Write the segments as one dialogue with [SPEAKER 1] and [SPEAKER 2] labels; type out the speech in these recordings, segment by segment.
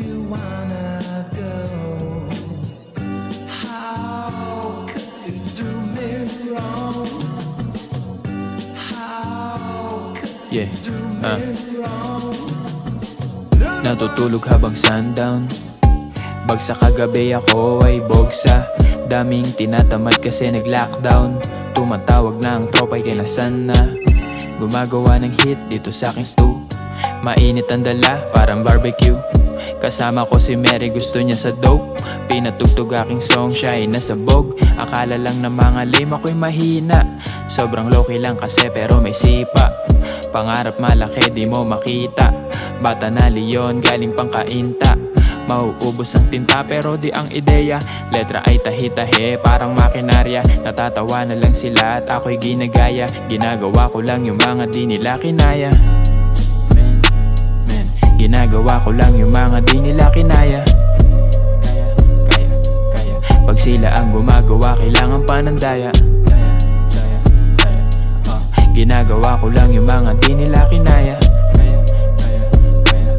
[SPEAKER 1] you
[SPEAKER 2] wanna go? How could you do me wrong? How could you do me
[SPEAKER 1] ah. wrong? Natutulog habang sundown Bagsak kagabi ako ay bogsa Daming tinatamad kasi nag-lockdown Tumatawag na ang tropa'y kailasan na Gumagawa ng hit dito sa aking stew Mainit ang dala, parang barbecue. Kasama ko si Mary, gusto niya sa dope. Pinatugtog aking song, siya ay nasabog Akala lang na mga lame ako'y mahina. Sobrang low-key lang kasi pero may sipa. Pangarap malaki di mo makita. Bata na leon, galing pang kainta. Mauubos ang tinta pero di ang ideya. Letra ay tahi-tahi parang makinarya. Natatawa na lang sila at ako'y ginagaya. Ginagawa ko lang yung mga di nila kinaya Ginagawa ko lang yung mga di nila kinaya Kaya, kaya, kaya Pag sila ang gumagawa kailangan panandaya Kaya, kaya, kaya oh. Ginagawa ko lang yung mga di nila kinaya Kaya, kaya, kaya.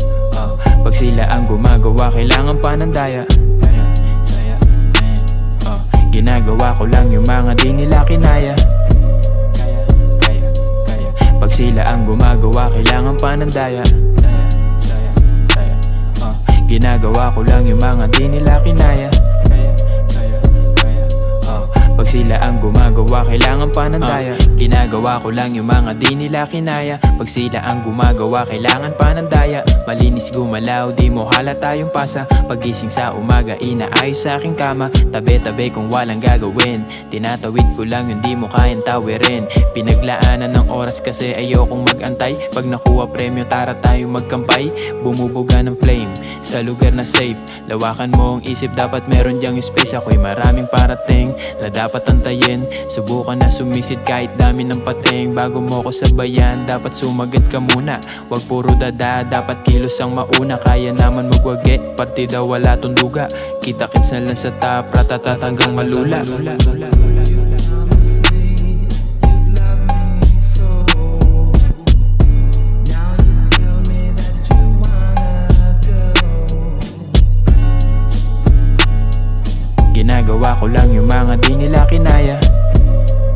[SPEAKER 1] Pag sila ang gumagawa kailangan panandaya Kaya, kaya, men oh. Ginagawa ko lang yung mga di nila kinaya Kaya, kaya, kaya Pag sila ang gumagawa kailangan panandaya Ginagawa ko lang yung mga di nila kinaya sila ang gumagawa. Kailangan panandaya. Ginagawa ko lang yung mga di nila kinaya. Pag sila ang gumagawa kailangan panandaya. Malinis gumalaw di mo halata yung pasa. Pagising sa umaga inaayos sa aking kama. Tabi-tabi kung walang gagawin. Tinatawid ko lang yung di mo kayang tawirin. Pinaglaanan ng oras kasi ayokong magantay. Pag nakuha premyo tara tayo magkampay. Bumubuga ng flame sa lugar na safe. Lawakan mo ang isip dapat meron diyang space. Ako'y maraming parating na dapat antayin Subukan na sumisid kahit dami ng pating Bago mo ko sabayan dapat sumagat ka muna. Wag puro dada dapat kilos ang mauna. Kaya naman magwagi partida wala tunduga Kita kits na lang sa top ratatat hanggang malula Ginagawa ko lang yung mga di nila kinaya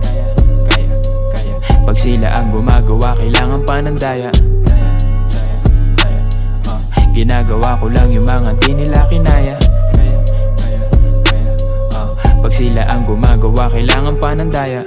[SPEAKER 1] Kaya, kaya, kaya Pag sila ang gumagawa kailangan panandaya Kaya, kaya, kaya oh. Ginagawa ko lang yung mga di nila kinaya Kaya, kaya, kaya oh. Pag sila ang gumagawa kailangan panandaya